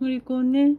のりこね。